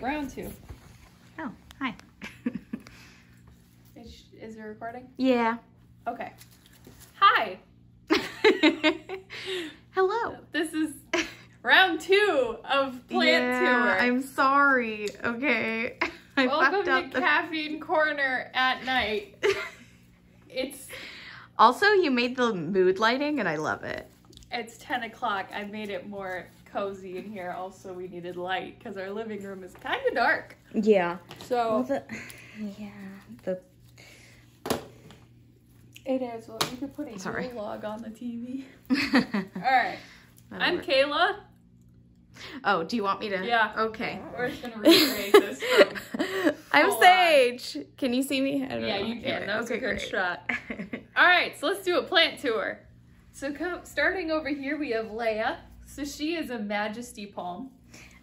right, round two. Oh, hi. Is, is it recording? yeah. Okay. Hi. Hello. This is round two of plant yeah, tour. I'm sorry. Okay. I Welcome to up the- Caffeine Corner at night. It's Also, you made the mood lighting, and I love it. it's ten o'clock. I made it more cozy in here. Also, we needed light because our living room is kind of dark. Yeah. So the yeah the it is. Well, we could put a Sorry. Log on the TV. All right. I'm Kayla. Oh, do you want me to? Yeah. Okay. We're just gonna recreate this. I'm Hold on. Sage. Can you see me? I don't Yeah, know. you can. Anyway, That was a okay, good great. shot. All right, so let's do a plant tour. So come, starting over here, we have Leia. So she is a Majesty palm.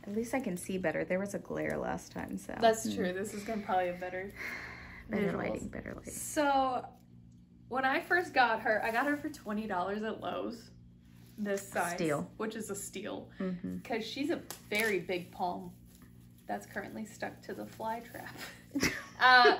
At least I can see better. There was a glare last time, so That's hmm, true. This is gonna probably have better. Better visuals. lighting, better lighting. So when I first got her, I got her for twenty dollars at Lowe's. This size, Steal. which is a steal, Mm-hmm. because she's a very big palm that's currently stuck to the fly trap. Uh,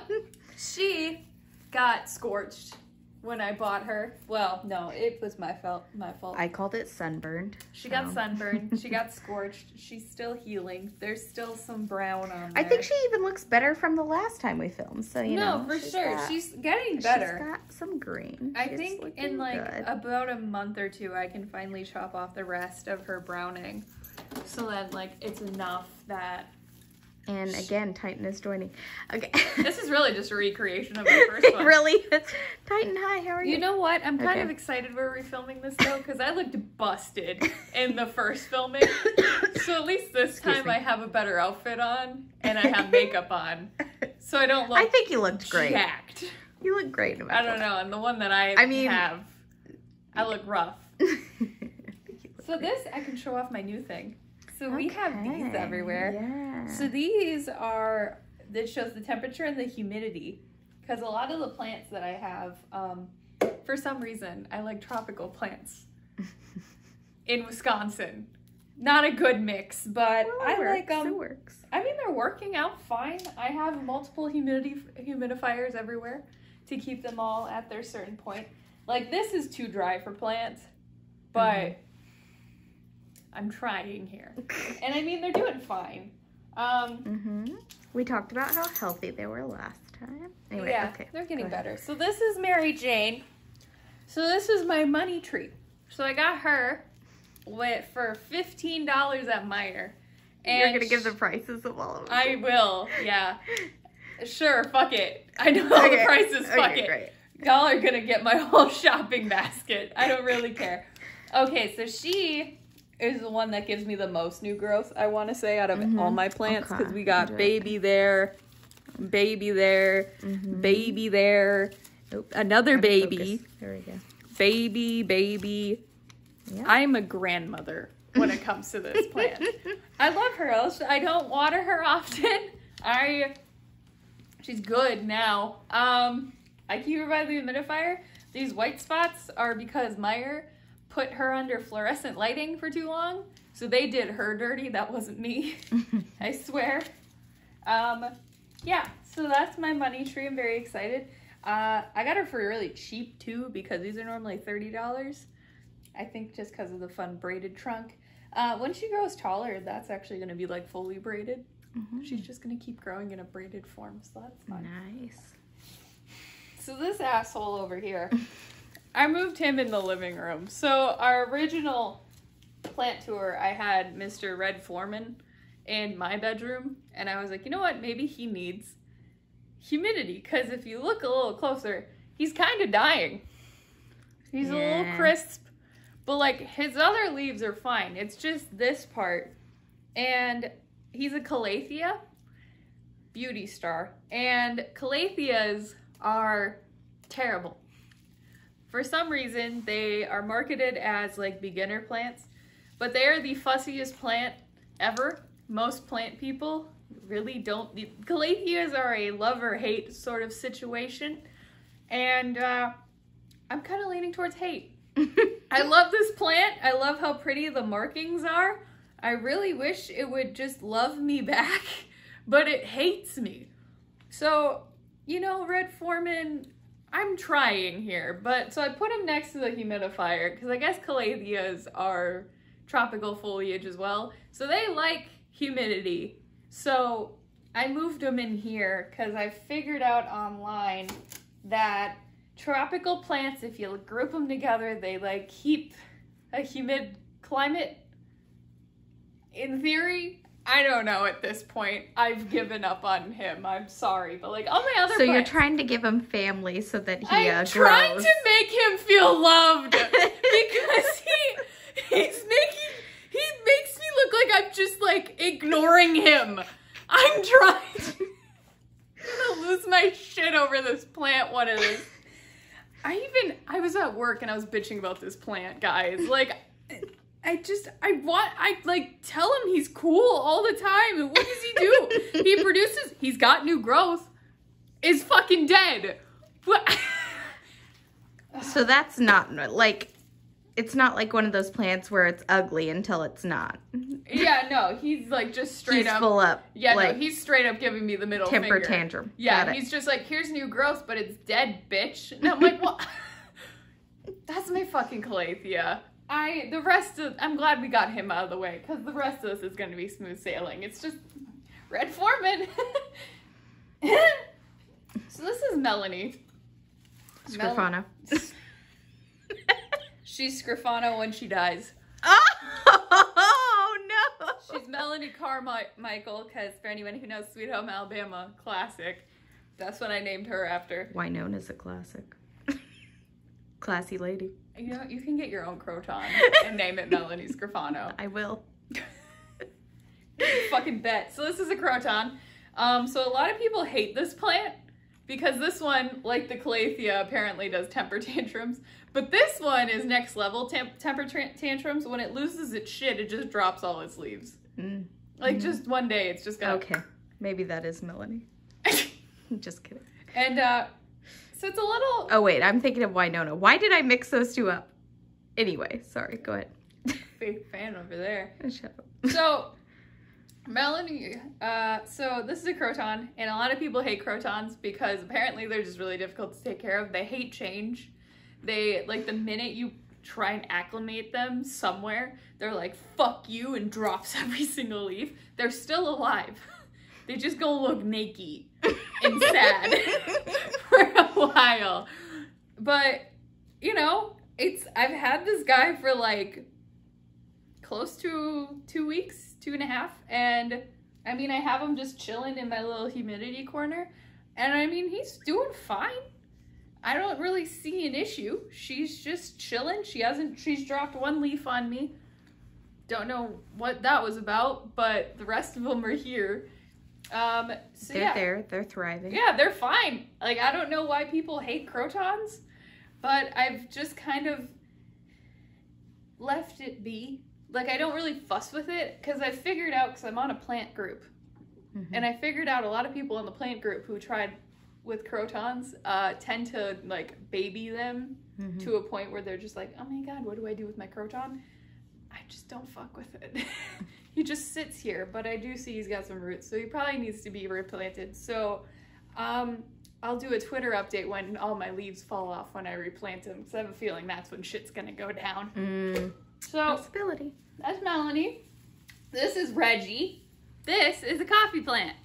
she got scorched when I bought her. Well, no, it was my fault. My fault. I called it sunburned. she got sunburned. she got scorched. She's still healing. There's still some brown on her. I think she even looks better from the last time we filmed. So you no, know, for she's sure. got- she's getting she's better. got some green. I She's think in like good. about a month or two, I can finally chop off the rest of her browning, so that like it's enough that and again, Titan is joining. Okay. this is really just a recreation of the first one. really? Titan, hi. How are you? You know what? I'm kind Okay. of excited we're refilming this though, because I looked busted in the first filming. So at least this Excuse time me. I have a better outfit on and I have makeup on, so I don't look I think you looked great. jacked. You look great. I don't know. And the one that I, I mean- have, I look rough. So this I can show off my new thing. So we have these everywhere. Yeah. So these are this shows the temperature and the humidity because a lot of the plants that I have, um, for some reason, I like tropical plants in Wisconsin. Not a good mix, but Well, I like works, um. It works. I mean, they're working out fine. I have multiple humidity humidifiers everywhere to keep them all at their certain point. Like this is too dry for plants, but Mhm. I'm trying here, and I mean they're doing fine. Um, hmm We talked about how healthy they were last time. Anyway, yeah, okay. they're getting better. So this is Mary Jane. So this is my money tree. So I got her with for fifteen dollars at Meijer. You're gonna give the prices of all of them. I will. Yeah. Sure. Fuck it. I know all the prices. Fuck okay, it. Great. Y'all are gonna get my whole shopping basket. I don't really care. Okay, so she is the one that gives me the most new growth. I want to say out of Mhm. all my plants because Okay. we got baby there, baby there, Mhm. baby there, Nope. another baby, focus. There we go. baby, baby. Yeah. I'm a grandmother when it comes to this plant. I love her. else I don't water her often. I she's good now. Um I keep her by the humidifier. These white spots are because Meijer put her under fluorescent lighting for too long. So they did her dirty. That wasn't me. I swear. Um yeah, so that's my money tree. I'm very excited. Uh, I got her for really cheap too because these are normally thirty dollars. I think just because of the fun braided trunk. Uh, when she grows taller, that's actually going to be like fully braided. Mhm. She's just going to keep growing in a braided form, so that's fine. Nice. So this asshole over here, I moved him in the living room. So our original plant tour, I had Mr. Red Foreman in my bedroom, and I was like, you know what? Maybe he needs humidity because if you look a little closer, he's kind of dying. He's a little crisp, but like his other leaves are fine. It's just this part, and he's a calathea beauty star, and calatheas are terrible. For some reason, they are marketed as like beginner plants, but they are the fussiest plant ever. Most plant people really don't. The calatheas are a love or hate sort of situation, and uh, I'm kind of leaning towards hate. I love this plant. I love how pretty the markings are. I really wish it would just love me back, but it hates me. So, you know, Red Foreman, I'm trying here, but so I put him next to the humidifier because I guess calatheas are tropical foliage as well. So they like humidity. So I moved them in here because I figured out online that tropical plants, if you group them together, they like keep a humid climate. In theory, I don't know at this point. I've given up on him. I'm sorry, but like all my other So you're trying to give him family so that he I'm uh, trying grows. to make him feel loved because he he's making he makes me look like I'm just like ignoring him. I'm trying to I'm gonna lose my shit over this plant one of this. I even I was at work and I was bitching about this plant, guys. Like I just I want I like tell him he's cool all the time. And what does he do? he produces he's got new growth. Is fucking dead. What So that's not like it's not like one of those plants where it's ugly until it's not. Yeah, no, he's like just straight he's up. full up. yeah, like no, he's straight up giving me the middle temper finger. tantrum. Yeah, he's just like, here's new growth, but it's dead, bitch. And I'm like, what? That's my fucking calathea. I the rest of I'm glad we got him out of the way because the rest of this is going to be smooth sailing. It's just Red Foreman. so this is Melanie. Mel- She's Scrofano when she dies. oh no! She's Melanie Carmichael because for anyone who knows Sweet Home Alabama classic, that's what I named her after. Wynonna's a classic. Classy lady. You know, you can get your own croton and name it Melanie Scrofano. I will. Fucking bet. So this is a croton. Um, so a lot of people hate this plant because this one, like the calathea, apparently does temper tantrums. But this one is next level temp- temper tantrums. When it loses its shit, it just drops all its leaves. Mm. Like just one day, it's just gonna. Okay, maybe that is Melanie. Just kidding. and uh, so it's a little. Oh wait, I'm thinking of Wynonna. Why did I mix those two up? Anyway, sorry. Go ahead. Big fan over there. Shut up. So, Melanie, uh, so this is a croton, and a lot of people hate crotons because apparently they're just really difficult to take care of. They hate change. They, like, the minute you try and acclimate them somewhere, they're like, fuck you, and drops every single leaf. They're still alive. they just gonna look naked and sad for while. But, you know, it's, I've had this guy for like close to two weeks, two and a half. And I mean, I have him just chilling in my little humidity corner. And I mean, he's doing fine. I don't really see an issue. She's just chilling. She hasn't, she's dropped one leaf on me. Don't know what that was about, but the rest of them are here. Um, so They're yeah. there. They're thriving. Yeah, they're fine. Like I don't know why people hate crotons, but I've just kind of left it be. Like I don't really fuss with it because I figured out because I'm on a plant group, Mhm. and I figured out a lot of people in the plant group who tried with crotons uh, tend to like baby them Mhm. to a point where they're just like, oh my god, what do I do with my croton? I just don't fuck with it. he just sits here, but I do see he's got some roots, so he probably needs to be replanted. So, um, I'll do a Twitter update when all my leaves fall off when I replant them, because I have a feeling that's when shit's gonna go down. Mm, So, possibility. that's Melanie. This is Reggie. This is a coffee plant.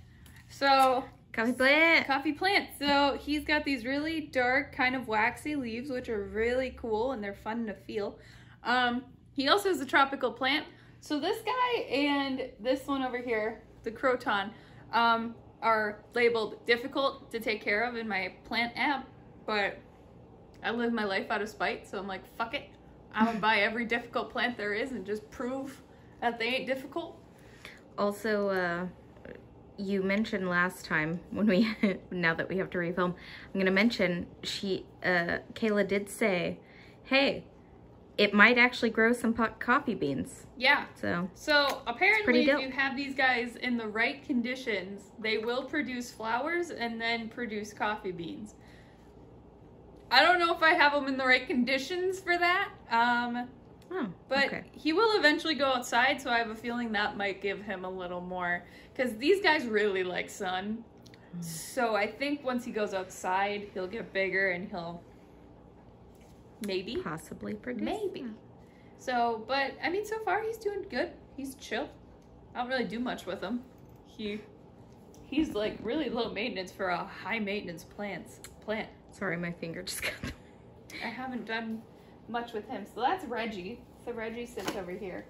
So, Coffee plant. coffee plant. So he's got these really dark, kind of waxy leaves, which are really cool and they're fun to feel. Um, he also has a tropical plant. So this guy and this one over here, the croton, um, are labeled difficult to take care of in my plant app, but I live my life out of spite, so I'm like, fuck it. I'm gonna buy every difficult plant there is and just prove that they ain't difficult. Also, uh, you mentioned last time when we now that we have to refilm, I'm gonna mention she uh, Kayla did say, "Hey, it might actually grow some coffee beans." Yeah, So So apparently, if you have these guys in the right conditions, they will produce flowers and then produce coffee beans. I don't know if I have them in the right conditions for that. Um, Oh, But okay. he will eventually go outside, so I have a feeling that might give him a little more. Because these guys really like sun. So I think once he goes outside, he'll get bigger and he'll. Maybe. possibly produce. Maybe. Hmm. So, but I mean, so far he's doing good. He's chill. I don't really do much with him. He. He's like really low maintenance for a high maintenance plants plant. Sorry, my finger just got. I haven't done much with him. So that's Reggie. So Reggie sits over here.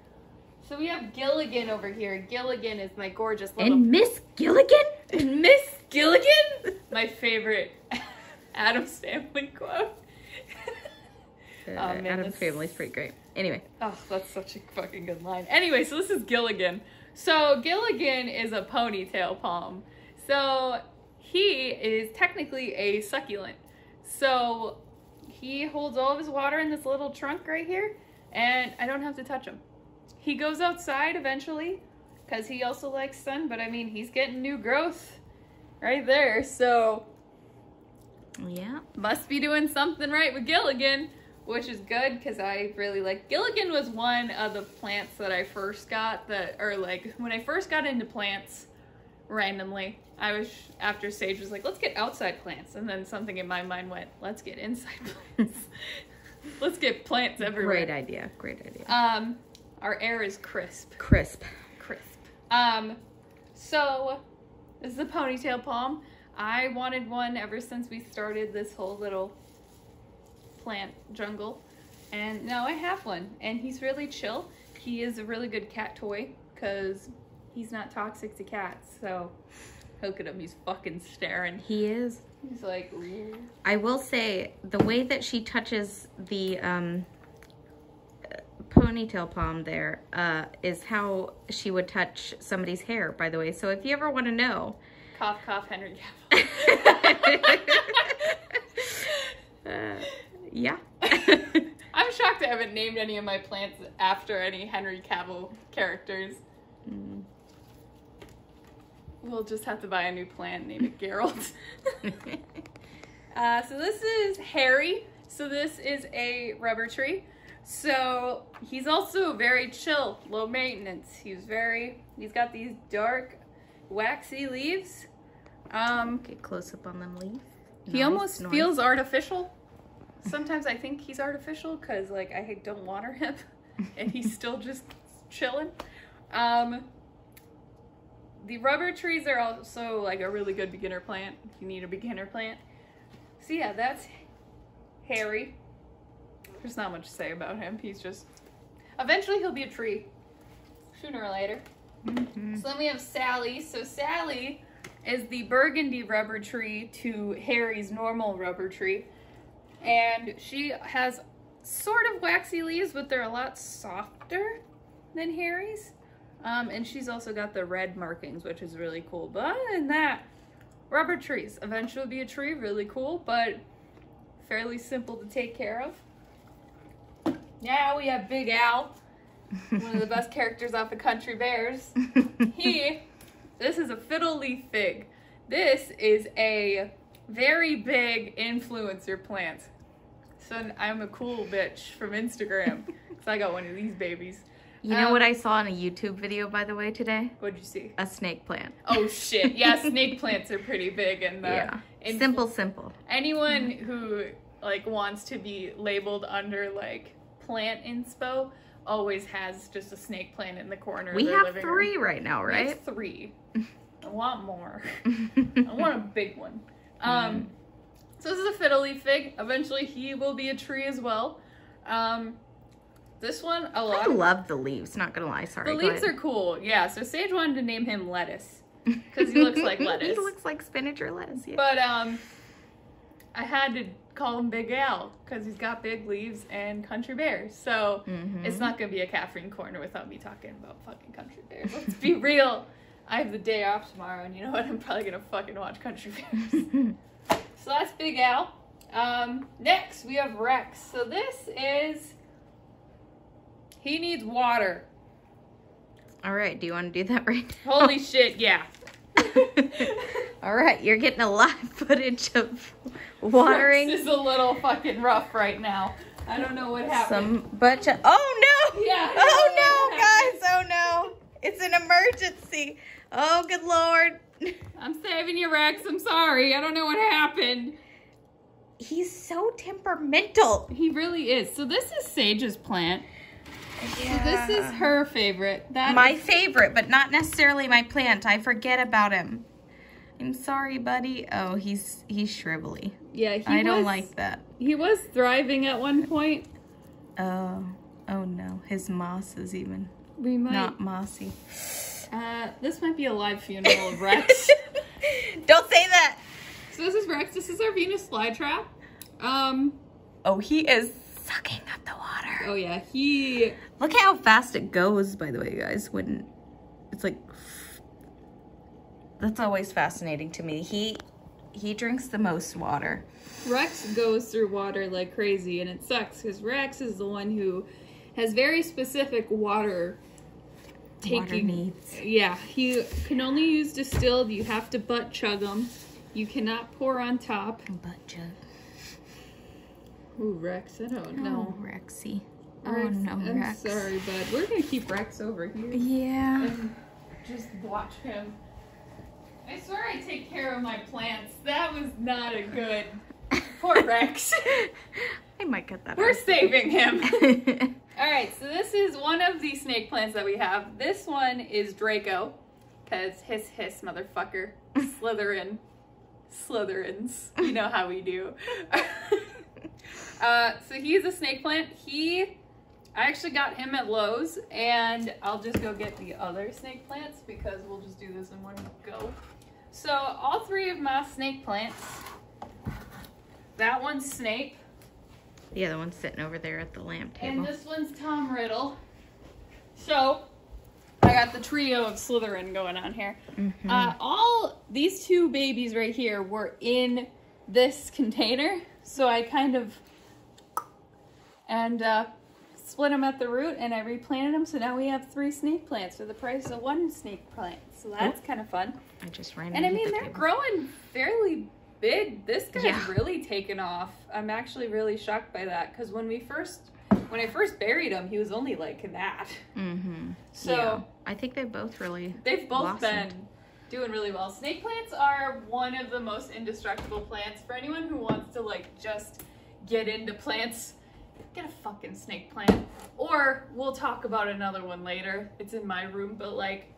So we have Gilligan over here. Gilligan is my gorgeous little And Miss Gilligan. And Miss Gilligan. My favorite Addams Family quote. Uh, Oh, man, Addams Family's pretty great. Anyway, oh, that's such a fucking good line. Anyway, so this is Gilligan. So Gilligan is a ponytail palm. So he is technically a succulent. So he holds all of his water in this little trunk right here, and I don't have to touch him. He goes outside eventually because he also likes sun, but I mean, he's getting new growth right there. So yeah. must be doing something right with Gilligan, which is good because I really like Gilligan was one of the plants that I first got that or like when I first got into plants randomly. I was after Sage was like, let's get outside plants, and then something in my mind went, let's get inside plants. let's get plants everywhere. Great idea. Great idea. Um, our air is crisp Crisp. crisp. Um, so this is a ponytail palm. I wanted one ever since we started this whole little plant jungle, and now I have one. And he's really chill. He is a really good cat toy because he's not toxic to cats. So look at him, he's fucking staring. He is. He's like, "Ooh." I will say the way that she touches the um, ponytail palm there uh, is how she would touch somebody's hair. By the way, so if you ever want to know, cough, cough, Henry Cavill. uh, yeah. I'm shocked I haven't named any of my plants after any Henry Cavill characters. Mm. We'll just have to buy a new plant, name it Geralt. uh, so this is Harry. So this is a rubber tree. So he's also very chill, low maintenance. He's very, he's got these dark, waxy leaves. Um, Get close up on them leaves. he Nice, almost nice. feels artificial. Sometimes I think he's artificial because like I don't water him, and he's still just chilling. Um, the rubber trees are also like a really good beginner plant if you need a beginner plant. So yeah, that's Harry. There's not much to say about him. He's just eventually he'll be a tree sooner or later. Mhm. So then we have Sally. So Sally is the burgundy rubber tree to Harry's normal rubber tree. And she has sort of waxy leaves, but they're a lot softer than Harry's. Um, and she's also got the red markings, which is really cool. But other than that, rubber trees. Eventually be a tree, really cool, but fairly simple to take care of. Now we have Big Al, one of the best characters off the Country Bears he this is a fiddle leaf fig this is a very big influencer plants. so i'm a cool bitch from instagram because i got one of these babies You know Um, what I saw in a YouTube video, by the way, today? what'd you see A snake plant. oh shit yeah snake plants are pretty big and the yeah. influ- Simple, simple. anyone who like wants to be labeled under like plant inspo always has just a snake plant in the corner We of have three room. right now, We have right? three i want more I want a big one. Um, so this is a fiddle leaf fig. Eventually, he will be a tree as well. Um, this one, a I lot. Of, love the leaves, not gonna lie. Sorry. the leaves are cool. Yeah. So Sage wanted to name him Lettuce because he looks like lettuce. he looks like spinach or lettuce. Yeah. But um, I had to call him Big Al because he's got big leaves and country bears. So Mhm. it's not gonna be a Caffeine corner without me talking about fucking country bears. Let's be real. I have the day off tomorrow, and you know what? I'm probably gonna fucking watch country bears. So that's Big Al. Um, next we have Rex. So this is he needs water. All right. Do you want to do that right now? Holy shit, yeah. All right. You're getting a live footage of watering. This is a little fucking rough right now. I don't know what happened. Some bunch of. Oh no! Yeah. Oh no, guys! Oh no! It's an emergency. Oh good lord! I'm saving you, Rex. I'm sorry. I don't know what happened. He's so temperamental. He really is. So this is Sage's plant. So this is her favorite. That my is- favorite, but not necessarily my plant. I forget about him. I'm sorry, buddy. Oh, he's he's shrivelly. yeah. He I don't like that. He was thriving at one point. Oh, oh no. His moss is even We might. not mossy. Uh, this might be a live funeral of Rex. don't say that. so this is Rex. This is our Venus flytrap. Um. Oh, he is sucking up the water. Oh yeah. He. Look at how fast it goes, by the way, guys. When it's like that's always fascinating to me. He he drinks the most water. Rex goes through water like crazy, and it sucks because Rex is the one who has very specific water Water taking. needs. Yeah, you can only use distilled. You have to butt chug them. You cannot pour on top. butt chug Ooh, Rex, I don't No, know. Rexy. Oh Rex, no, I'm Rex. sorry, bud. We're gonna keep Rex over here Yeah. and just watch him. I swear I take care of my plants. That was not a good. Poor Rex. I might cut that We're out. saving him. All right, so this is one of the snake plants that we have. This one is Draco, because hiss hiss motherfucker, Slytherin, Slytherins. You know how we do. uh, so he's a snake plant. He, I actually got him at Lowe's, and I'll just go get the other snake plants because we'll just do this in one go. So all three of my snake plants. That one's Snape. the other one's sitting over there at the lamp table. And this one's Tom Riddle. So, I got the trio of Slytherin going on here. Mhm. Uh, all these two babies right here were in this container, so I kind of and uh, split them at the root, and I replanted them. So now we have three snake plants for the price of one snake plant. So that's kind of fun. I just ran And I mean, the they're table. growing fairly big. This guy's Yeah. really taken off. I'm actually really shocked by that because when we first, when I first buried him, he was only like that. Mm-hmm. So yeah. I think they both really. they've both blossomed. been doing really well. Snake plants are one of the most indestructible plants for anyone who wants to like just get into plants. Get a fucking snake plant. Or we'll talk about another one later. It's in my room, but like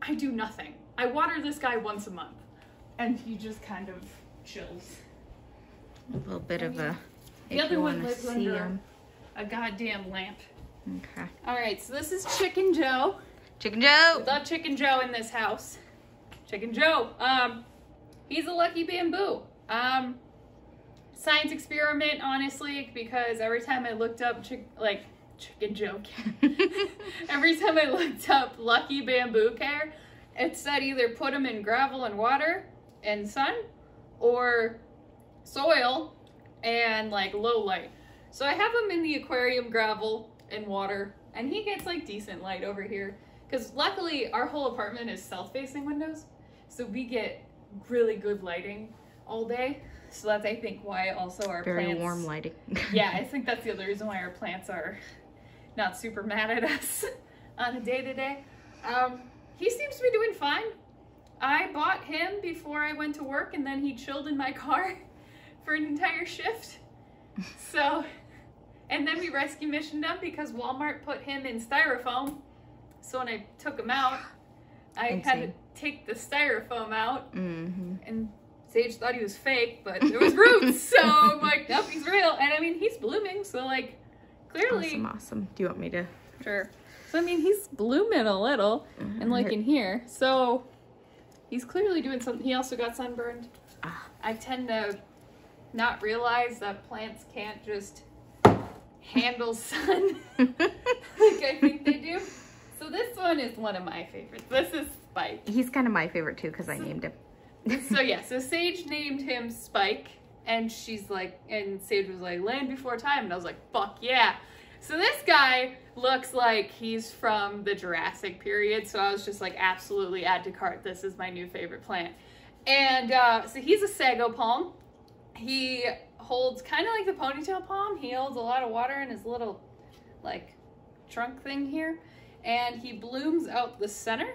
I do nothing. I water this guy once a month. And he just kind of chills. A little bit I of mean, a. the other you one lives see under-. A goddamn lamp. Okay. Alright, so this is Chicken Joe. Chicken Joe. We love Chicken Joe in this house. Chicken Joe. Um, he's a lucky bamboo. Um, science experiment, honestly, because every time I looked up, chick- like Chicken Joe, every time I looked up lucky bamboo care, it said either put them in gravel and water and sun, or soil and like low light. So I have him in the aquarium gravel and water, and he gets like decent light over here. Because luckily, our whole apartment is south facing windows, so we get really good lighting all day. So that's, I think, why also our Very plants. warm lighting. yeah, I think that's the other reason why our plants are not super mad at us on a day to day. Um, he seems to be doing fine. I bought him before I went to work, and then he chilled in my car for an entire shift. So, and then we rescue missioned him because Walmart put him in styrofoam. So when I took him out, I had to take the styrofoam out, mm-hmm. and Sage thought he was fake, but there was roots. so I'm like, nope, he's real. And I mean, he's blooming, so like, clearly, Awesome, awesome. Do you want me to? sure. So I mean, he's blooming a little, and like in here, so he's clearly doing something. He also got sunburned. Ah. I tend to not realize that plants can't just handle sun like I think they do. So this one is one of my favorites. This is Spike. He's kind of my favorite too because I named him. So yeah, so Sage named him Spike, and she's like, and Sage was like, Land Before Time, and I was like, fuck yeah. So this guy looks like he's from the Jurassic period, so I was just like, absolutely add to cart. This is my new favorite plant. And uh, so he's a sago palm. he holds kind of like the ponytail palm. He holds a lot of water in his little like trunk thing here, and he blooms out the center.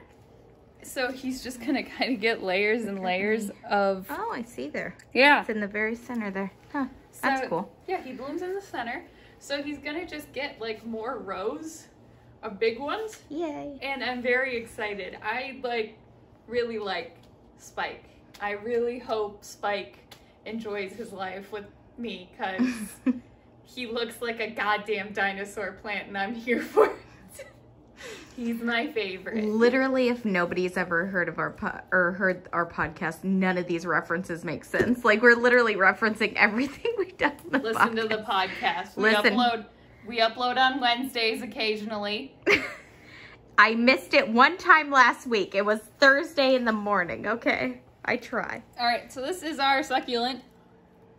So he's just gonna kind of get layers and layers of Oh, I see there. yeah. It's in the very center there. Huh. That's cool. Yeah, he blooms in the center. So he's gonna just get like more rows of big ones. Yay. And I'm very excited. I like really like Spike. I really hope Spike enjoys his life with me because he looks like a goddamn dinosaur plant and I'm here for it. He's my favorite. Literally, if nobody's ever heard of our po- or heard our podcast, none of these references make sense. Like we're literally referencing everything we've done. Listen to the podcast. podcast. We Listen. upload we upload on Wednesdays occasionally. I missed it one time last week. It was Thursday in the morning. Okay, I try. All right, so this is our succulent.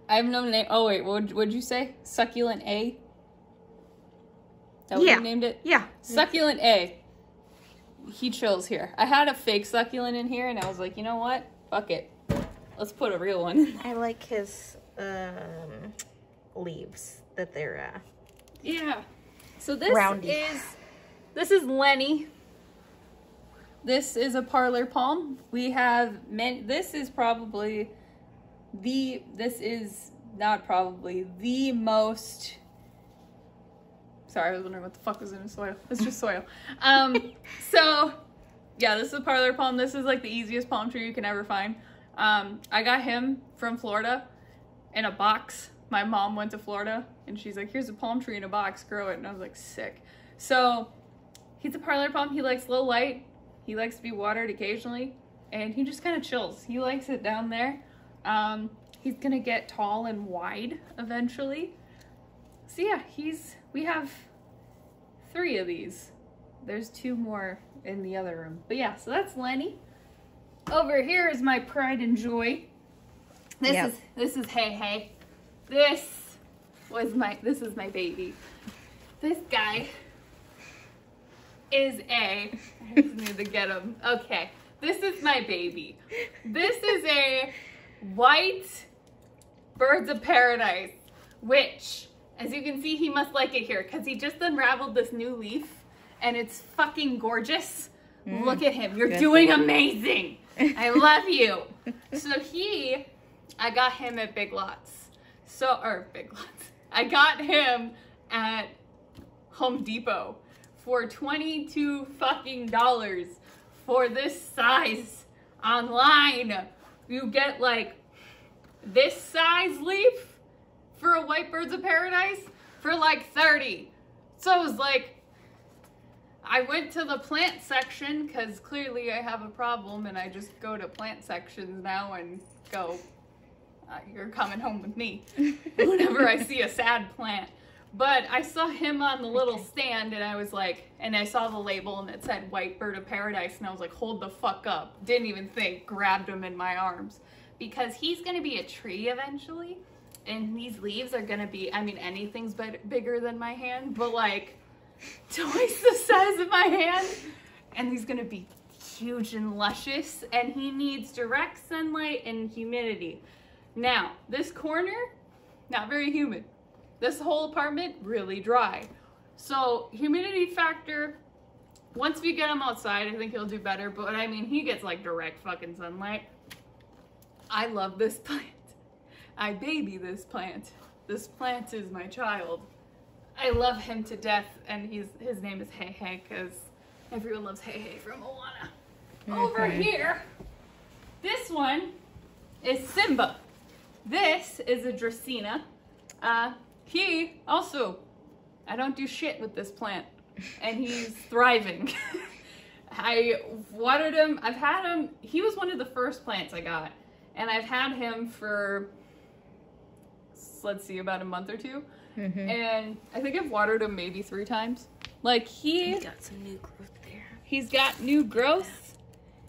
I have no name. Oh wait, what would what'd you say? Succulent A. That what Yeah. you named it? Yeah. Succulent A. He chills here. I had a fake succulent in here, and I was like, you know what? Fuck it. Let's put a real one. I like his um, leaves that they're. Uh, Yeah. So this Roundy. is this is Lenny. This is a parlor palm. We have men. This is probably the. This is not probably the most. Sorry, I was wondering what the fuck was in the soil. It's just soil. Um. so, yeah, this is a parlor palm. This is like the easiest palm tree you can ever find. Um, I got him from Florida in a box. My mom went to Florida and she's like, here's a palm tree in a box, grow it. And I was like, sick. So he's a parlor palm. He likes low light. He likes to be watered occasionally. And he just kind of chills. He likes it down there. Um, he's gonna get tall and wide eventually. So yeah, he's we have three of these. There's two more in the other room. But yeah, so that's Lenny. Over here is my pride and joy. This Yep. is this is hey hey. This was my this is my baby. This guy is a I just need to get him. Okay. This is my baby. This is a white birds of paradise, which as you can see he must like it here because he just unraveled this new leaf and it's fucking gorgeous. Mm, Look at him. You're Good doing amazing. I love you. So he I got him at Big Lots. So or Big Lots. I got him at Home Depot for 22 fucking dollars for this size online. You get like this size leaf for a white birds of paradise for like 30. So I was like I went to the plant section cuz clearly I have a problem and I just go to plant sections now and go uh, you're coming home with me whenever I see a sad plant. But I saw him on the little stand and I was like, and I saw the label and it said white bird of paradise and I was like, hold the fuck up. Didn't even think, grabbed him in my arms. Because he's gonna be a tree eventually and these leaves are gonna be, I mean, anything's bet- bigger than my hand, but like twice the size of my hand. And he's gonna be huge and luscious and he needs direct sunlight and humidity. Now, this corner, not very humid. This whole apartment, really dry. So, humidity factor, once we get him outside, I think he'll do better. But I mean, he gets like direct fucking sunlight. I love this plant. I baby this plant. This plant is my child. I love him to death, and he's his name is Heihei because everyone loves Heihei from Moana. Over Mhm. here, this one is Simba. This is a Dracaena. Uh, he also, I don't do shit with this plant, and he's thriving. I watered him. I've had him. He was one of the first plants I got, and I've had him for let's see, about a month or 2 Mhm. and I think I've watered him maybe three times. Like he He's got some new growth there. He's got new growth.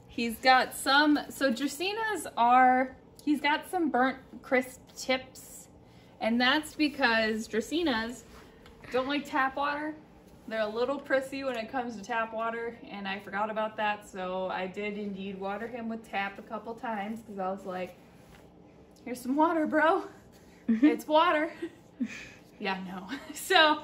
He's got some. So Dracaenas are. He's got some burnt crisp tips, and that's because Dracaenas don't like tap water. They're a little prissy when it comes to tap water, and I forgot about that. So I did indeed water him with tap a couple times because I was like, "Here's some water, bro." It's water. yeah, no. So,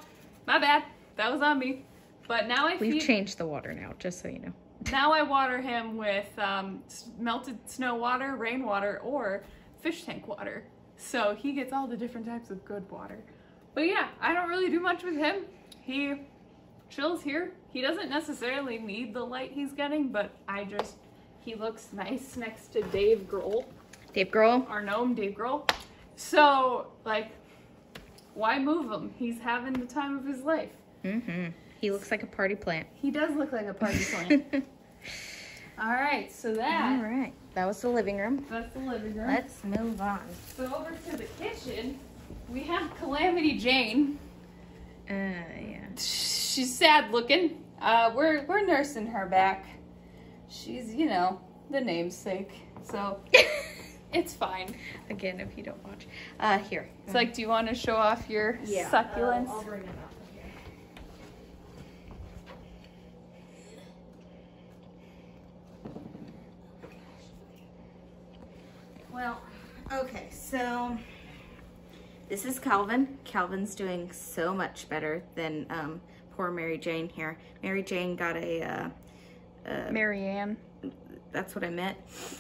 my bad. That was on me. But now I We've feed, changed the water now, just so you know. now I water him with um, melted snow water, rainwater, or fish tank water. So he gets all the different types of good water. But yeah, I don't really do much with him. He chills here. He doesn't necessarily need the light he's getting, but I just he looks nice next to Dave Grohl, Dave Grohl. our gnome Dave Grohl. So like, why move him? He's having the time of his life. Mm-hmm. He looks like a party plant. He does look like a party plant. All right, so that right. That was the living room. that's the living room. Let's move on. So over to the kitchen, we have Calamity Jane. Uh, yeah. She's sad looking. Uh, we're we're nursing her back. She's you know the namesake, so it's fine. Again, if you don't watch. Uh, here. It's like, do you want to show off your succulents? I'll bring it up. Well, okay, so this is Calvin. Calvin's doing so much better than um, poor Mary Jane here. Mary Jane got a, uh, uh, Marianne. that's what I meant.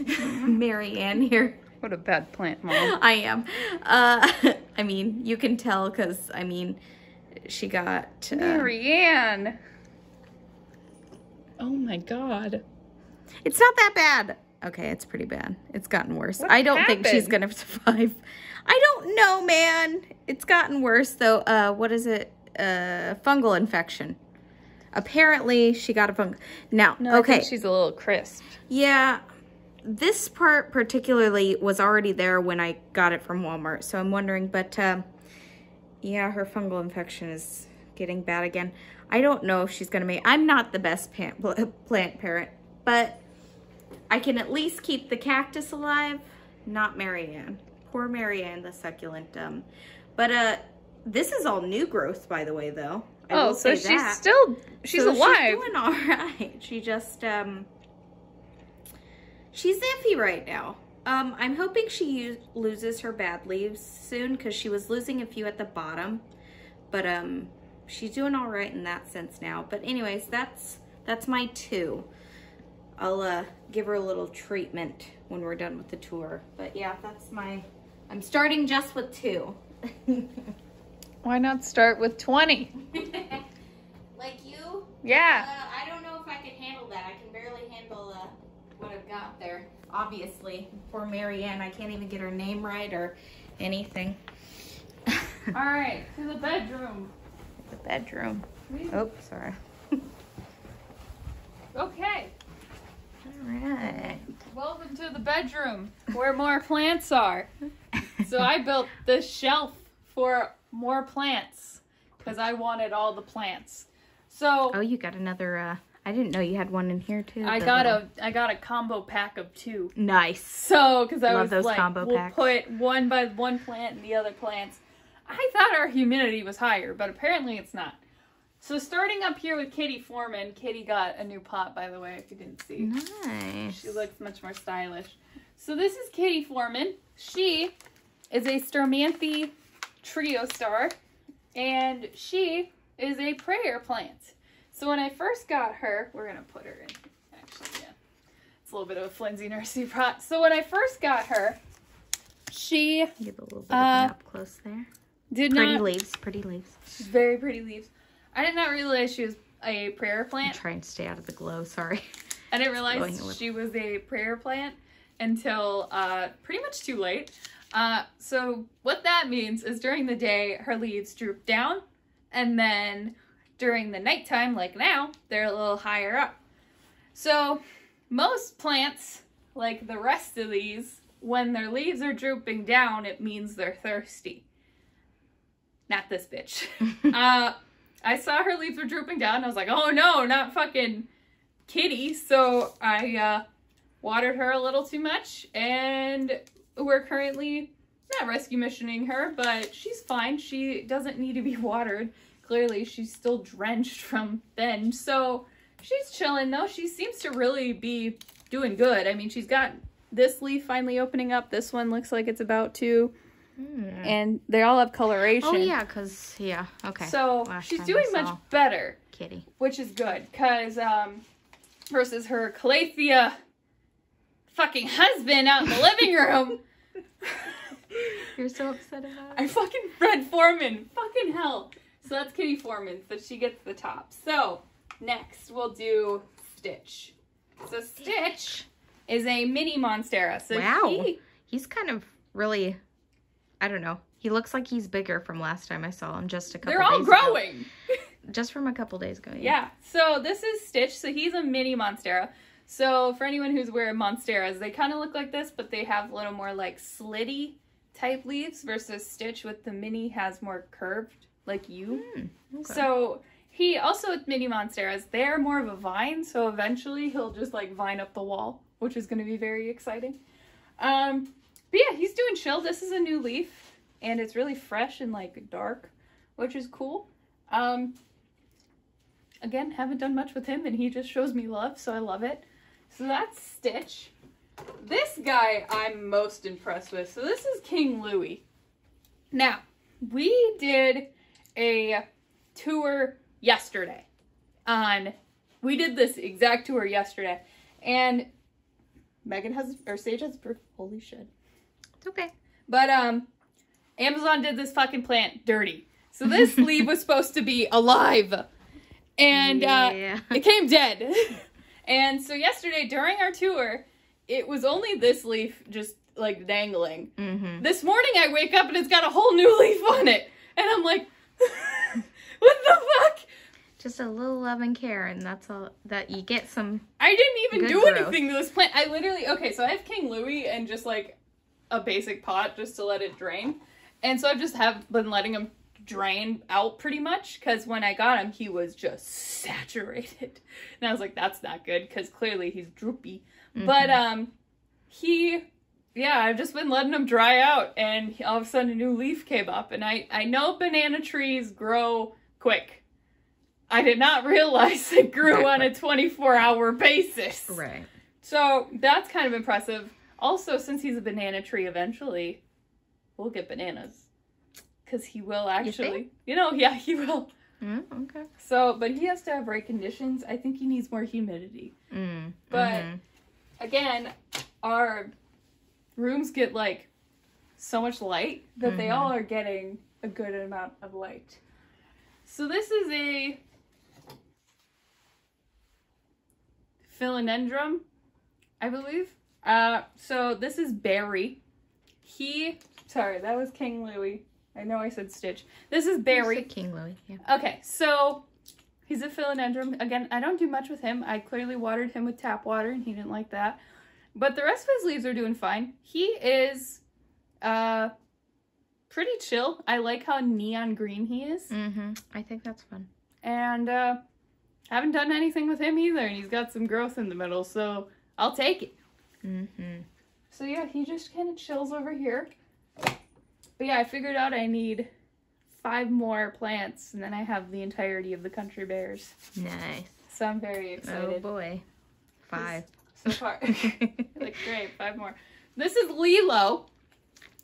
Mary Ann here. What a bad plant, mom. I am. Uh, I mean, you can tell because, I mean, she got. Uh, Marianne. Oh my god. It's not that bad. Okay, it's pretty bad. It's gotten worse. What I don't think she's gonna survive. I don't know, man. It's gotten worse though. Uh, what is it? Uh, fungal infection. Apparently, she got a fungal. Now, No, okay, I think she's a little crisp. yeah. This part particularly was already there when I got it from Walmart, so I'm wondering. But um, yeah, her fungal infection is getting bad again. I don't know if she's gonna make. I'm not the best plant, plant parent, but I can at least keep the cactus alive. Not Marianne. Poor Marianne, the succulent. Um, but uh, this is all new growth, by the way, though. I Oh, so she's that. still she's So alive. She's doing all right. She just um, she's iffy right now. Um, I'm hoping she loses her bad leaves soon because she was losing a few at the bottom, but um, she's doing all right in that sense now. But anyways, that's that's my two. I'll uh, give her a little treatment when we're done with the tour. But yeah, that's my. I'm starting just with two. Why not start with 20? like you? Yeah. Uh, I don't know if I can handle that. I can barely handle uh, what I've got there. Obviously, poor Marianne. I can't even get her name right or anything. All right, to the bedroom. the bedroom. Oh, sorry. Okay. All right. Welcome to the bedroom where more plants are. So I built this shelf for more plants because I wanted all the plants. So Oh, you got another. Uh, I didn't know you had one in here too. I got little- a I got a combo pack of two. nice. So because I Love was those like, combo we'll packs. put one by one plant and the other plants. I thought our humidity was higher, but apparently it's not. So starting up here with Kitty Foreman, Kitty got a new pot by the way, if you didn't see. Nice. She looks much more stylish. So this is Kitty Foreman. She is a Stromanthe trio star, and she is a prayer plant. So when I first got her, we're gonna put her in. Actually, yeah, it's a little bit of a flimsy nursery pot. So when I first got her, she Give a little bit Uh, up close there. did Pretty not. leaves. Pretty leaves. Very pretty leaves. I did not realize she was a prayer plant. Trying to stay out of the glow. Sorry. I didn't realize she was a prayer plant until uh, pretty much too late. Uh, so what that means is during the day her leaves droop down, and then during the nighttime, like now, they're a little higher up. So most plants, like the rest of these, when their leaves are drooping down, it means they're thirsty. Not this bitch. uh, I saw her leaves were drooping down. I was like, oh no, not fucking kitty. So I uh, watered her a little too much, and we're currently not rescue missioning her, but she's fine. She doesn't need to be watered. Clearly, she's still drenched from then. So she's chilling though. She seems to really be doing good. I mean, she's got this leaf finally opening up. This one looks like it's about to. Mm. and they all have coloration. Oh yeah, cause yeah, okay. So Last she's doing much better, Kitty. which is good, because um, versus her Calathea fucking husband out in the living room. You're so upset about it. I fucking Fred Foreman. Fucking hell. So that's Kitty Forman. So she gets the top. So next we'll do Stitch. So Stitch is a mini Monstera. So Wow. he He's kind of really, I don't know. He looks like he's bigger from last time I saw him. Just a couple. they're all growing. Just from a couple days ago. Yeah. So this is Stitch. So he's a mini Monstera. So for anyone who's wearing Monsteras, they kind of look like this, but they have a little more like slitty type leaves versus Stitch with the mini has more curved like you. Hmm, okay. So he also with mini monsteras, they're more of a vine, so eventually he'll just like vine up the wall, which is going to be very exciting. Um, but yeah, he's doing chill. This is a new leaf, and it's really fresh and like dark, which is cool. Um, again, haven't done much with him, and he just shows me love, so I love it. So that's Stitch. This guy I'm most impressed with. So this is King Louie. Now, we did a tour yesterday on we did this exact tour yesterday and Megan has or Sage has holy shit. It's okay. But um Amazon did this fucking plant dirty. So this leaf was supposed to be alive. And Yeah. uh it came dead. and so yesterday during our tour, it was only this leaf just like dangling. Mm-hmm. This morning I wake up and it's got a whole new leaf on it. And I'm like, what the fuck? Just a little love and care, and that's all that you get. Some. I didn't even do growth. anything to this plant. I literally, okay, so I have King Louie and just like a basic pot just to let it drain. And so I've just have been letting him drain out pretty much because when I got him, he was just saturated. And I was like, that's not good because clearly he's droopy. But um, he, yeah, I've just been letting them dry out, and all of a sudden a new leaf came up. And I I know banana trees grow quick. I did not realize it grew on a 24 hour basis. Right. So that's kind of impressive. Also, since he's a banana tree, eventually we'll get bananas. Because he will actually. think? You, know, yeah, he will. Mm, okay. So, but he has to have right conditions. I think he needs more humidity. Mm. But mhm. again, our rooms get like so much light that they Mhm. all are getting a good amount of light. So this is a philodendron, I believe. Uh, so this is Barry. He, sorry, that was King Louie. I know I said Stitch. This is Barry. said King Louie. Yeah. Okay, so he's a philodendron. Again, I don't do much with him. I clearly watered him with tap water and he didn't like that. But the rest of his leaves are doing fine. He is uh pretty chill. I like how neon green he is. Mm-hmm. I think that's fun. And uh haven't done anything with him either and he's got some growth in the middle, so I'll take it. Mm-hmm. So yeah, he just kind of chills over here. But yeah, I figured out I need five more plants and then I have the entirety of the country bears. Nice. So I'm very excited. Oh boy. Five. So far. like great, five more. This is Lilo.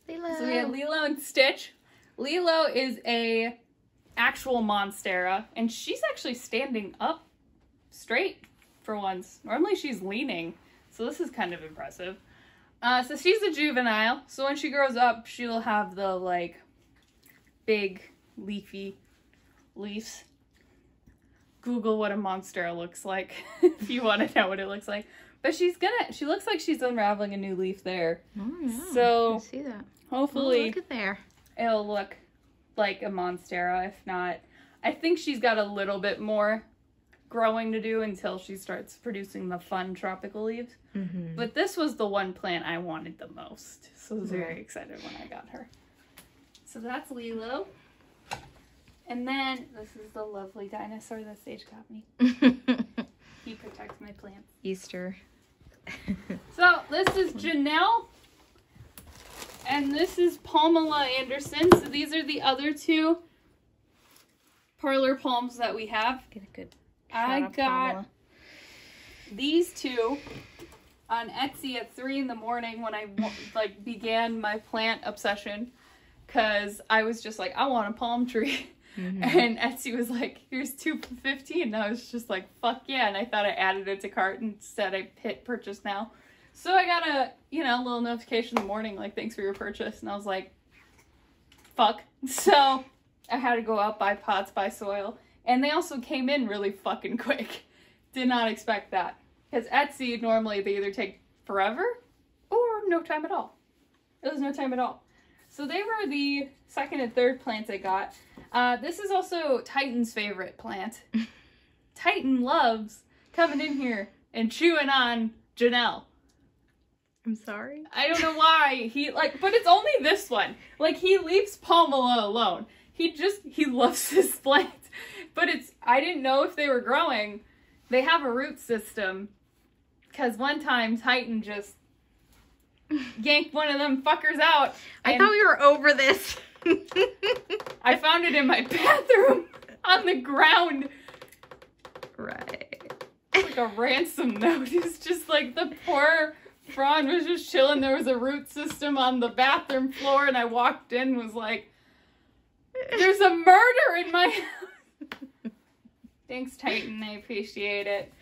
Lilo. So we have Lilo and Stitch. Lilo is a actual Monstera, and she's actually standing up straight for once. Normally she's leaning, so this is kind of impressive. Uh, so she's a juvenile, so when she grows up, she'll have the like big leafy leaves. Google what a Monstera looks like if you want to know what it looks like. But she's gonna. She looks like she's unraveling a new leaf there. Oh, yeah. So, see that. Oh, Hopefully, look at there. it'll look like a monstera if not i think she's got a little bit more growing to do until she starts producing the fun tropical leaves Mm-hmm. but this was the one plant i wanted the most so i was very Right. excited when i got her so that's lilo and then this is the lovely dinosaur that sage got me he protects my plants Easter. so this is janelle and this is Pamela Anderson. So these are the other two parlor palms that we have. Get a good. I got these two on Etsy at three in the morning when I like began my plant obsession, because I was just like, I want a palm tree. Mhm. And Etsy was like, here's two for 15. And I was just like, fuck yeah. And I thought I added it to cart and said I hit purchase now. So I got a, you know, little notification in the morning, like, thanks for your purchase. And I was like, fuck. So I had to go out, buy pots, buy soil. And they also came in really fucking quick. Did not expect that. Because Etsy, normally they either take forever or no time at all. It was no time at all. So they were the second and third plants I got. Uh, this is also Titan's favorite plant. Titan loves coming in here and chewing on Janelle. I'm sorry. I don't know why he like, but it's only this one. Like he leaves Pomelo alone. He just he loves this plant. But it's I didn't know if they were growing. They have a root system. Cause one time Titan just yanked one of them fuckers out. I thought we were over this. I found it in my bathroom on the ground. right. like a ransom note. It's just like the poor Fran was just chilling. There was a root system on the bathroom floor, and I walked in was like, There's a murder in my house. Thanks, Titan. I appreciate it.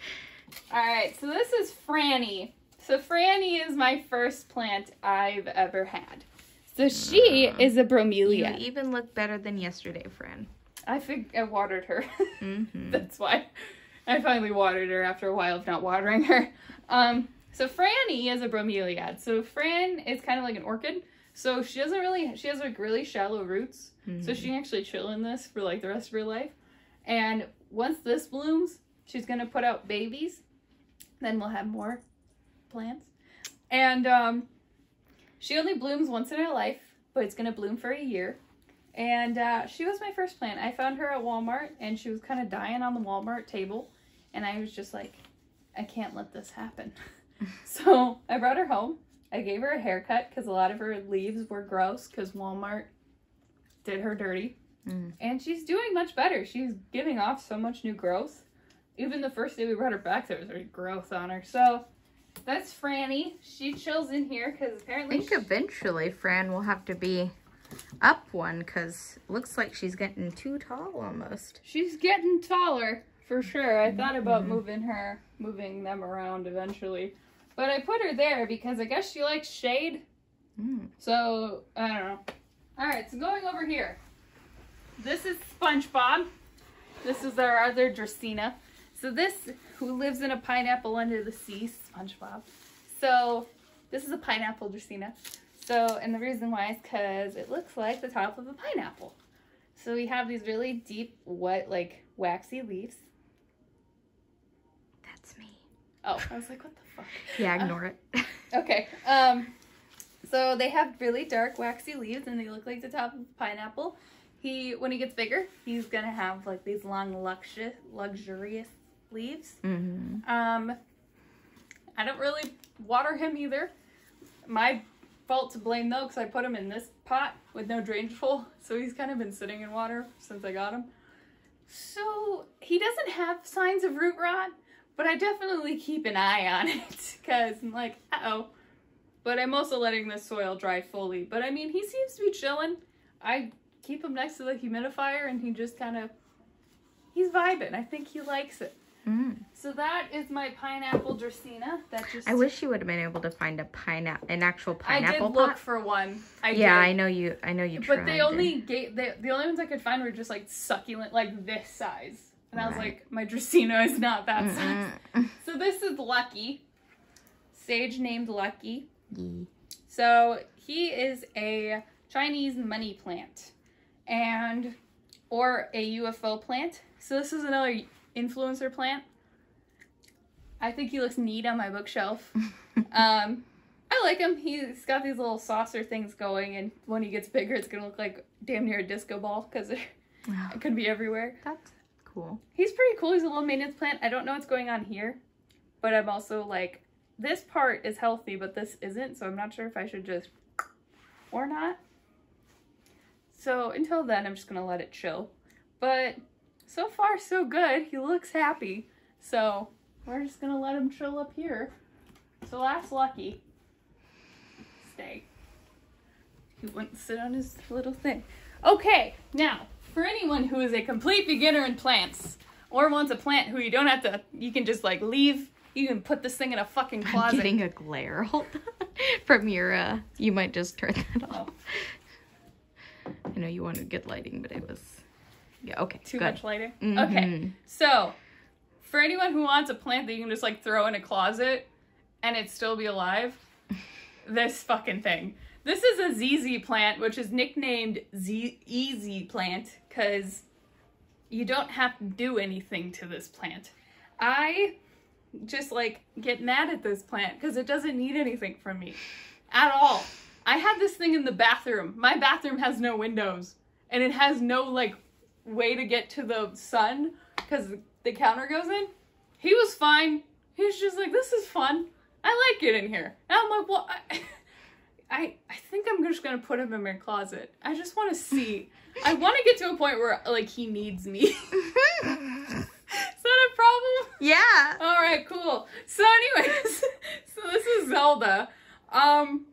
Alright, so this is Franny. So Franny is my first plant I've ever had. So she is a You bromelia. even look better than yesterday, Fran. I think I watered her. Mm-hmm. That's why I finally watered her after a while of not watering her. Um, so Franny is a bromeliad. So Fran is kind of like an orchid. So she doesn't really, she has like really shallow roots. So she can actually chill in this for like the rest of her life. And once this blooms, she's gonna put out babies. Then we'll have more plants. And um, she only blooms once in her life, but it's gonna bloom for a year. And uh, she was my first plant. I found her at Walmart, and she was kind of dying on the Walmart table, and I was just like, I can't let this happen. so I brought her home. I gave her a haircut because a lot of her leaves were gross because Walmart did her dirty. Mm. And she's doing much better. She's giving off so much new growth. Even the first day we brought her back, there was already growth on her. So that's Franny. She chills in here because apparently... I think eventually Fran will have to be up one because looks like she's getting too tall almost. She's getting taller for sure. I thought about Mhm. moving her, moving them around eventually. But I put her there because I guess she likes shade. Mm. So, I don't know. All right, so going over here. This is SpongeBob. This is our other Dracaena. So this, who lives in a pineapple under the sea, SpongeBob. So this is a pineapple Dracaena. So, and the reason why is because it looks like the top of a pineapple. So we have these really deep, wet, like waxy leaves. That's me. Oh, I was like, what the fuck? Yeah, ignore it. Okay. Um, so they have really dark, waxy leaves, and they look like the top of a pineapple. He, when he gets bigger, he's gonna have like these long, luxurious, luxurious leaves. mm-hmm. Um, I don't really water him either. My fault to blame though, because I put him in this pot with no drainage hole, so he's kind of been sitting in water since I got him. So he doesn't have signs of root rot, but I definitely keep an eye on it because I'm like, uh oh. But I'm also letting the soil dry fully. But I mean, he seems to be chilling. I keep him next to the humidifier, and he just kind of he's vibing. I think he likes it. Mm. So that is my pineapple Dracaena. That just I wish you would have been able to find a pineapple, an actual pineapple. I did look pot. for one. I yeah, I know you. I know you tried. But they only gave they, the only ones I could find were just like succulent, like this size. And I was like, my Dracaena is not that size. Mm-mm. So this is Lucky. Sage named Lucky. Yee. So he is a Chinese money plant and or a UFO plant. So this is another influencer plant. I think he looks neat on my bookshelf. Um, I like him. He's got these little saucer things going, and when he gets bigger, it's gonna look like damn near a disco ball because it, Wow, it could be everywhere. That's cool. He's pretty cool. He's a little maintenance plant. I don't know what's going on here, but I'm also like, this part is healthy, but this isn't, so I'm not sure if I should just or not. So until then, I'm just gonna let it chill. But so far, so good. He looks happy, so we're just gonna let him chill up here. So that's lucky. Stay. he wouldn't sit on his little thing. Okay, now for anyone who is a complete beginner in plants or wants a plant who you don't have to, you can just like leave. You can put this thing in a fucking closet. I'm getting a glare Hold on. from your. Uh, you might just turn that off. I know you wanted good lighting, but it was. Yeah. Okay. Too good. much lighting. Mhm. Okay, so for anyone who wants a plant that you can just like throw in a closet and it still be alive, this fucking thing. This is a ZZ plant, which is nicknamed Z Easy plant because you don't have to do anything to this plant. I just like get mad at this plant because it doesn't need anything from me at all. I had this thing in the bathroom. My bathroom has no windows and it has no like way to get to the sun because the counter goes in. He was fine. He was just like, "This is fun. I like it in here." And I'm like, "Well, I, I, I think I'm just gonna put him in my closet. I just want to see. I want to get to a point where like he needs me. is that a problem?" yeah. All right, cool. So, anyways, so this is Zelda. Um,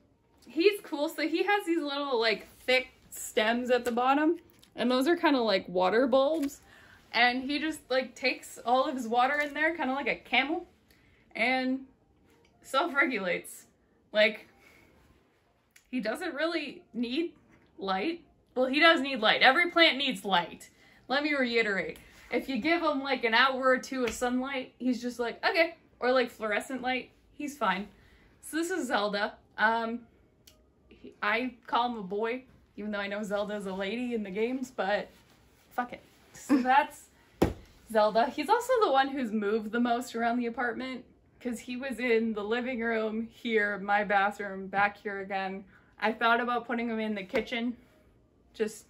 he's cool. So he has these little like thick stems at the bottom, and those are kind of like water bulbs. And he just like takes all of his water in there, kind of like a camel, and self-regulates. Like he doesn't really need light. Well, he does need light. Every plant needs light. Let me reiterate. If you give him like an hour or two of sunlight, he's just like, okay. Or like fluorescent light, he's fine. So this is Zelda. Um, I call him a boy, even though I know Zelda's a lady in the games, but fuck it. So that's Zelda. He's also the one who's moved the most around the apartment because he was in the living room here, my bathroom, back here again. I thought about putting him in the kitchen just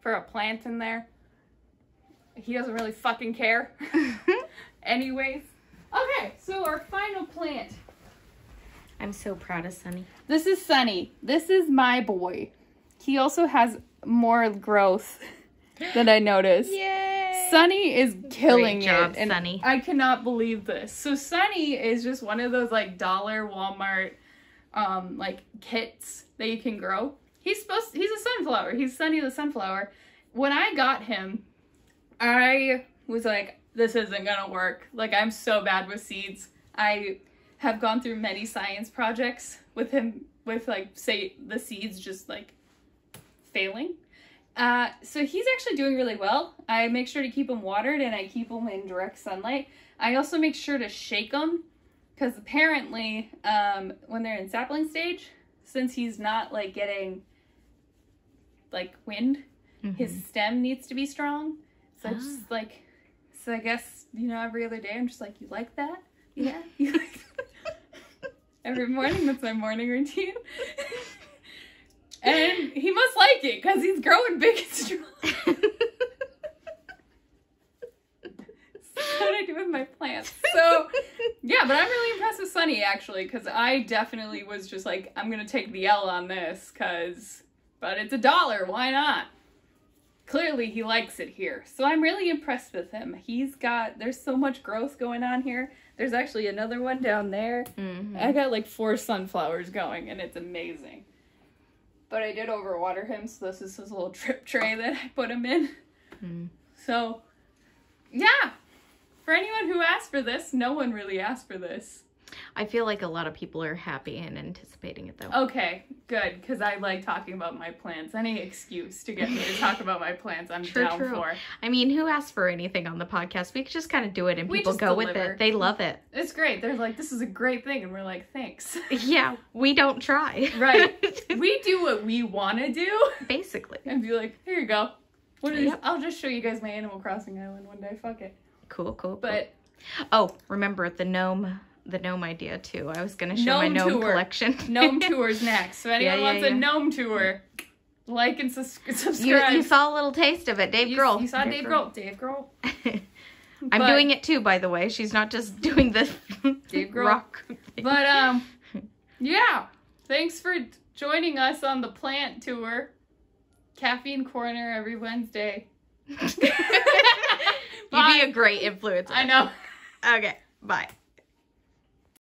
for a plant in there. He doesn't really fucking care. Anyways. Okay, so our final plant. I'm so proud of Sunny. This is Sunny. This is my boy. He also has more growth than I noticed. Yay! Sunny is killing Great job, it. and Sunny. I cannot believe this. So Sunny is just one of those like dollar Walmart um like kits that you can grow. He's supposed he's a sunflower. He's Sunny the sunflower. When I got him, I was like this isn't going to work. Like I'm so bad with seeds. I have gone through many science projects with him with like say the seeds just like failing. Uh, so he's actually doing really well. I make sure to keep him watered and I keep him in direct sunlight. I also make sure to shake him because apparently, um, when they're in sapling stage, since he's not like getting like wind, his stem needs to be strong. So I just like, so I guess you know every other day I'm just like, you like that? Yeah, you like that? every morning that's my morning routine. And he must like it because he's growing big and strong. What I do with my plants. So, yeah, but I'm really impressed with Sunny actually because I definitely was just like, I'm gonna take the L on this because, but it's a dollar, why not? Clearly, he likes it here. So I'm really impressed with him. He's got, there's so much growth going on here. There's actually another one down there. Mhm. I got like four sunflowers going and it's amazing. But I did overwater him, so this is his little trip tray that I put him in. Mm. So, yeah. For anyone who asked for this, no one really asked for this. I feel like a lot of people are happy and anticipating it though. Okay, good, because I like talking about my plants. Any excuse to get me to talk about my plants, I'm True, down true. for. I mean, who asks for anything on the podcast? We could just kind of do it and We people go with it. They love it. It's great. They're like, this is a great thing, and we're like, thanks. Yeah, we don't try. right. We do what we want to do. Basically. and be like, here you go. What is? Yep. I'll just show you guys my Animal Crossing island one day. Fuck it. Cool, cool. cool. But oh, remember the gnome, the gnome idea too. I was gonna show my Gnome gnome tour. collection. gnome tours next. So anyone yeah, wants yeah. a gnome tour, like and sus- subscribe. you saw a little taste of it, Dave You- Grohl. You saw Dave Grohl. Dave Grohl. I'm But- doing it too, by the way. She's not just doing the Dave Grohl. rock. thing. But um, yeah. Thanks for joining us on the plant tour. Caffeine Corner every Wednesday. You'd be a great influencer. I know. Okay, bye.